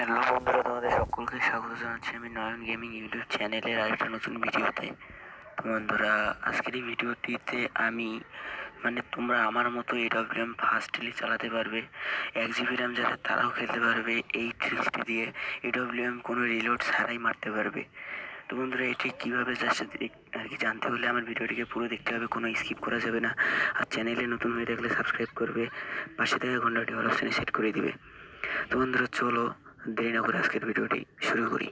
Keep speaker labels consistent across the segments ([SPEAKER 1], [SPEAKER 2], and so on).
[SPEAKER 1] Hello বন্ধুরা, তোমাদের সকলকে স্বাগত জানাচ্ছি আমি নয়ন গেমিং ইউটিউব চ্যানেলের আরেকটা নতুন ভিডিওতে। তো বন্ধুরা, আজকের এই ভিডিওটিতে আমি মানে তোমরা আমার মতো এডব্লিউএম ফাস্টলি চালাতে পারবে, এক জিবি র্যাম যাতে তারাও খেলতে পারবে, এই ট্রিক্সটি দিয়ে এডব্লিউএম কোনো রিলোড ছাড়াই মারতে পারবে। তো বন্ধুরা, এটি কীভাবে যাচ্ছে আর কি জানতে হলে আমার ভিডিওটিকে পুরো দেখতে হবে, কোনো স্কিপ করা যাবে না। আর চ্যানেলে নতুন হয়ে থাকলে সাবস্ক্রাইব করবে, পাশে থেকে ঘন্টাটি অল অপশানে সেট করে দিবে। তো বন্ধুরা, চলো দেরি না করে আজকের ভিডিওটি শুরু করি।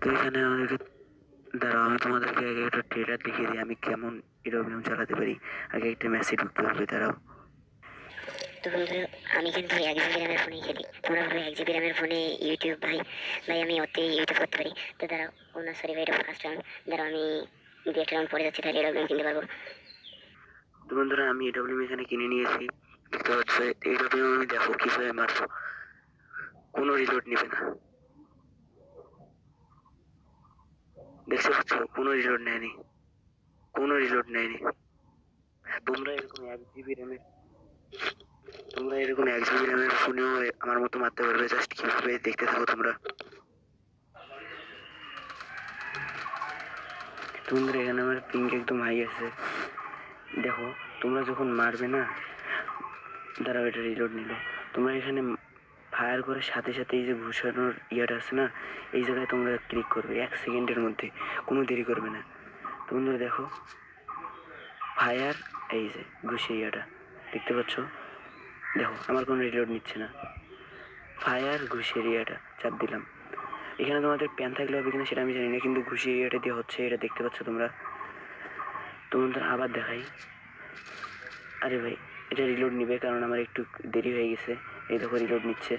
[SPEAKER 1] তো এখানে আমাদেরকে দাঁড়াও আমি তোমাদেরকে আগে একটা ট্রেলার দেখিয়ে দিই, আমি কেমন এরোপ্লেন চালাতে পারি। আগে একটা মেসেজ ঢুকতে হবে, দাঁড়াও।
[SPEAKER 2] তো আমি কিন্তু এক জিবি র্যামের ফোনেই খেলি। তোমরা এক জিবি র্যামের ফোনে ইউটিউব ভাই ভাই, আমি ওতে ইউটিউব করতে পারি। তো দাঁড়াও, ও না সরি ভাই, এটা ফার্স্ট রাউন্ড দাঁড়াও, আমি দু একটা রাউন্ড পরে যাচ্ছি, তাহলে এরোপ্লেন কিনতে পারব।
[SPEAKER 1] বন্ধুরা, আমি এডব্লিউএম এখানে কিনে নিয়েছি। দেখতে পাচ্ছ এডব্লিউএম আমি দেখো কীভাবে মারবো কোনো রিলোড নেবে না। দেখতে পাচ্ছ? কোনো রিলোড নেয়নি। কোনো রিলোড নেয়নি। তোমরা এরকম এক জিবি র্যামের তোমরা এরকম এক জিবি র্যামের ফোনেও আমার মতো মারতে পারবে। জাস্ট কীভাবে দেখতে থাকো তোমরা। তোমরা এখানে আমার পিঙ্ক একদম হাই আছে। দেখো, তোমরা যখন মারবে না, দাঁড়াও, এটা রিলোড নিল। তোমরা এখানে ফায়ার করে সাথে সাথে এই যে ঘুষানোর ইয়েটা আছে না, এই জায়গায় তোমরা ক্লিক করবে, এক সেকেন্ডের মধ্যে। কোনো দেরি করবে না। তো বন্ধুরা দেখো ফায়ার এই যে ঘুষে ইয়েটা, দেখতে পাচ্ছ? দেখো, আমার কোনো রিলোড নিচ্ছে না। ফায়ার ঘুষের ইয়েটা, চাপ দিলাম। এখানে তোমাদের প্যান থাকলে হবে কিনা সেটা আমি জানি না, কিন্তু ঘুষি ইয়েটা দিয়ে হচ্ছে, এটা দেখতে পাচ্ছ তোমরা? তো বন্ধুরা আবার দেখাই। আরে ভাই, এটা রিলোড নিবে কারণ আমার একটু দেরি হয়ে গেছে। এই দেখো রিলোড নিচ্ছে।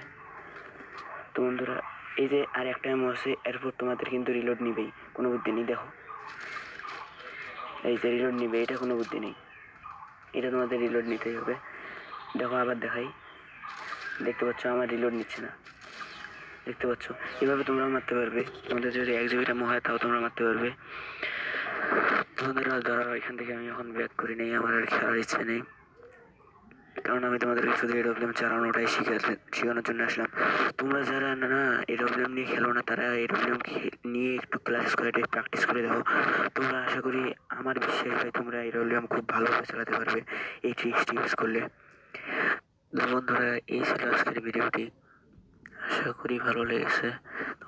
[SPEAKER 1] তো এই যে আর একটা এমও আছে, এরপর তোমাদের কিন্তু রিলোড নিবেই। কোনো বুদ্ধি নেই, দেখো। এই যে রিলোড নিবে, এটা কোনো বুদ্ধি নেই। এটা তোমাদের রিলোড নিতেই হবে। দেখো, আবার দেখাই। দেখতে পাচ্ছ, আমার রিলোড নিচ্ছে না। দেখতে পাচ্ছ, এভাবে তোমরাও মারতে পারবে। তোমাদের যদি এক জিবি র্যাম হয়, তাও তোমরা মারতে পারবে। আর দাঁড়াও এখান থেকে আমি এখন ব্যাক করি নেই, আমার আর খেলার ইচ্ছে নেই। কারণ আমি তোমাদেরকে শুধু এরোপ্লেন চালানোটাই শিখাতে শেখানোর জন্য আসলাম। তোমরা যারা না এরোপ্লেন নিয়ে খেলো না, তারা এরোপ্লেন নিয়ে একটু ক্লাস করে প্র্যাকটিস করে দেখো। তোমরা আশা করি, আমার বিশ্বাস ভাই, তোমরা এরোপ্লেন খুব ভালোভাবে চালাতে পারবে এই ট্রিক্সটি ইউজ করলে। বন্ধুরা, এই ছিল আজকের ভিডিওটি আশা করি ভালো লেগেছে।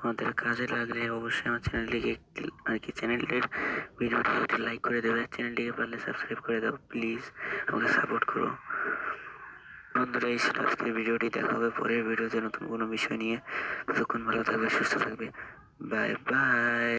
[SPEAKER 1] তোমাদের কাজে লাগলে অবশ্যই আমার চ্যানেলটিকে আর কি চ্যানেলটির ভিডিওটি লাইক করে দেবে। চ্যানেলটিকে পারলে সাবস্ক্রাইব করে দাও প্লিজ আমাকে সাপোর্ট করো। বন্ধুরা, এই ছিল আজকের ভিডিওটি দেখা হবে পরের ভিডিওতে নতুন কোনো বিষয় নিয়ে। ততক্ষণ ভালো থাকবে, সুস্থ থাকবে। Bye bye